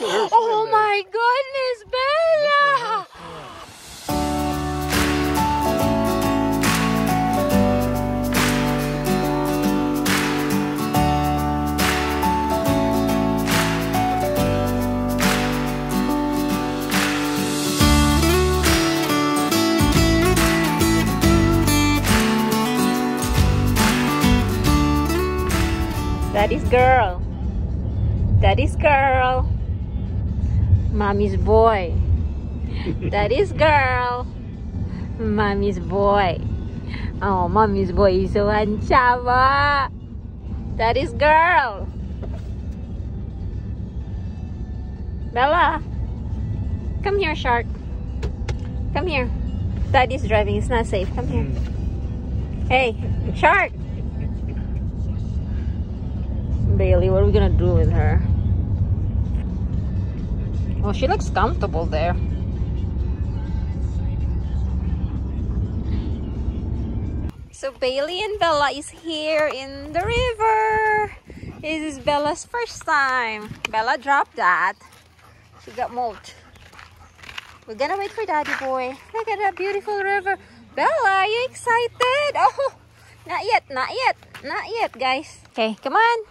Oh my goodness, Bella! Daddy's girl. Daddy's girl. Mommy's boy. Daddy's girl. Mommy's boy. Oh, mommy's boy is so handsome. Chava. Daddy's girl. Bella. Come here, shark. Come here. Daddy's driving. It's not safe. Come here. Hey, shark. Bailey, what are we gonna do with her? Well, she looks comfortable there. So Bailey and Bella is here in the river. This is Bella's first time. Bella dropped that. She got mulch. We're gonna wait for Daddy Boy. Look at that beautiful river. Bella, are you excited? Oh, not yet, not yet, not yet, guys. Okay, come on.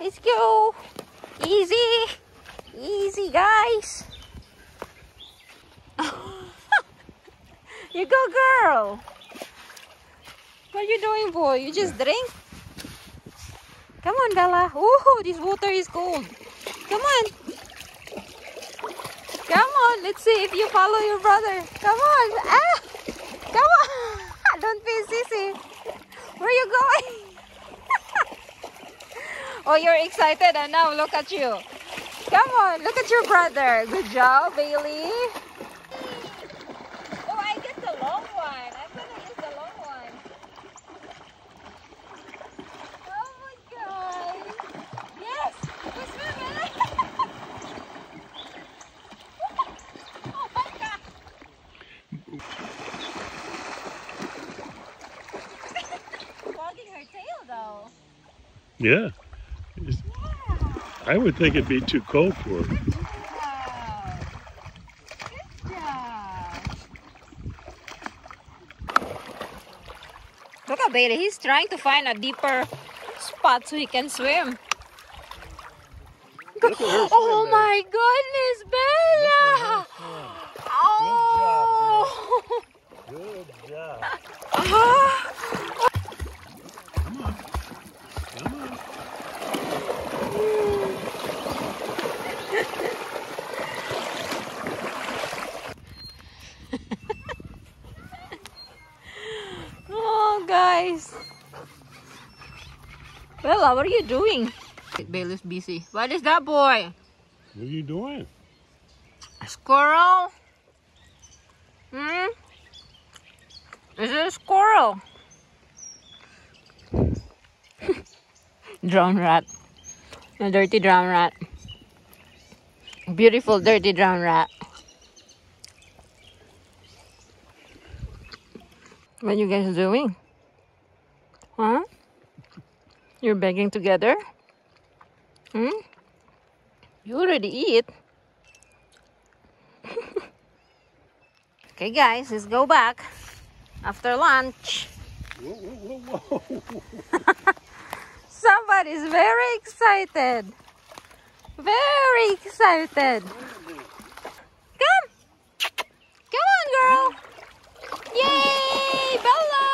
Let's go. Easy. Easy, guys. you go, girl. What are you doing, boy? You just drink? Come on, Bella. Ooh, this water is cold. Come on. Come on. Let's see if you follow your brother. Come on. Ah, come on. Don't be sissy. Where are you going? Oh, you're excited and now look at you. Come on, look at your brother. Good job, Bailey. Oh, I get the long one. I'm gonna use the long one. Oh my god. Yes, we're swimming. oh my god. Fogging her tail though. Yeah. It's- I would think it'd be too cold for her. Good job. Good job. Look at Bailey. He's trying to find a deeper spot so he can swim. Look Oh swim, my goodness, Bella! Oh! Good job. Ah. Come on. Come on. Oh, guys. Bella, what are you doing? Bailey's busy. What is that, boy? What are you doing? A squirrel? Hmm? Is it a squirrel? drown rat. A dirty drown rat. Beautiful dirty drown rat. What are you guys doing? You're begging together? Hmm? You already eat. Okay, guys, let's go back after lunch. Whoa, whoa, whoa. Somebody's very excited. Very excited. Come. Come on, girl. Yay, Bella.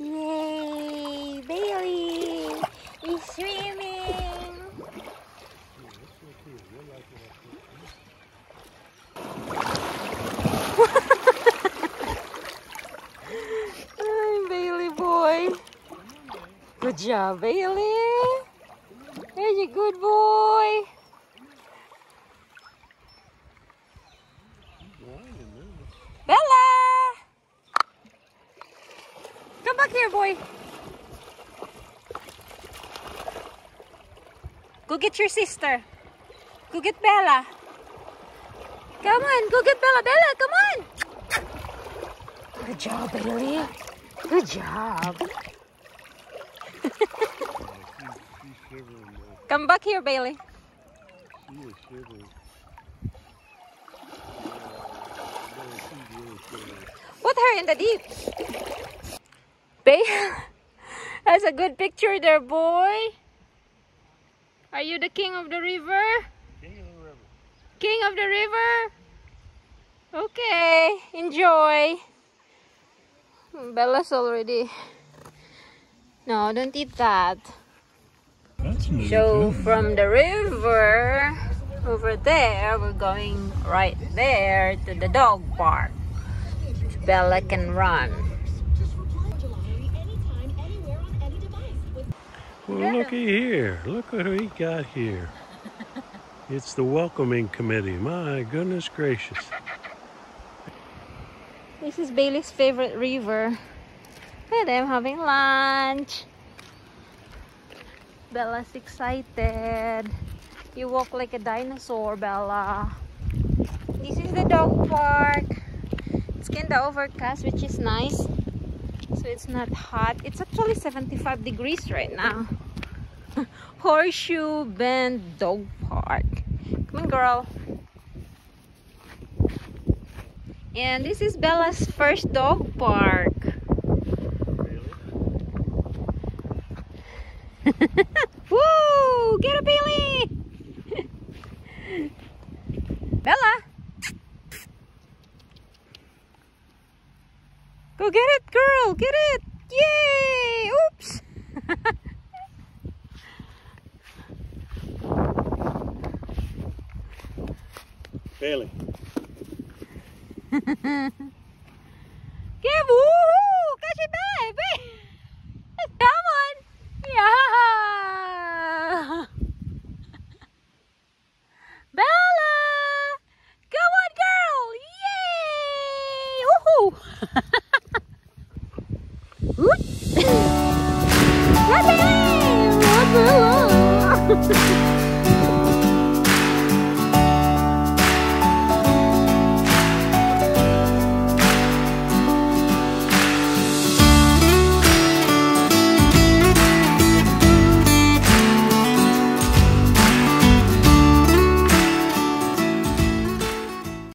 Yay, Bailey is swimming. Ay, Bailey boy. Good job, Bailey. Hey, you good boy. Bella! Come back here, boy. Go get your sister. Go get Bella. Come on, go get Bella. Bella, come on. Good job, Bailey. Good job. Come back here, Bailey. Put her in the deep. Bailey that's a good picture there, boy. Are you the king of the river? King of the river. King of the river? Okay, enjoy. Bella's already. No, don't eat that. So from the river over there, we're going right there to the dog park. Bella can run. Well, looky here. Look what we got here. It's the welcoming committee. My goodness gracious. This is Bailey's favorite river. Look at them having lunch. Bella's excited. You walk like a dinosaur, Bella. This is the dog park. It's kinda overcast, which is nice. So it's not hot. It's actually 75 degrees right now. Horseshoe Bend Dog Park. Come on, girl. And this is Bella's first dog park. Woo! Get a Billy! Bella! Go get it, girl! Get it! Yay! Oops! Bailey. Get woohoo! Catch it, baby! Come on! Yeah! Bella! Come on, girl! Yay! Woohoo! Oot. Run,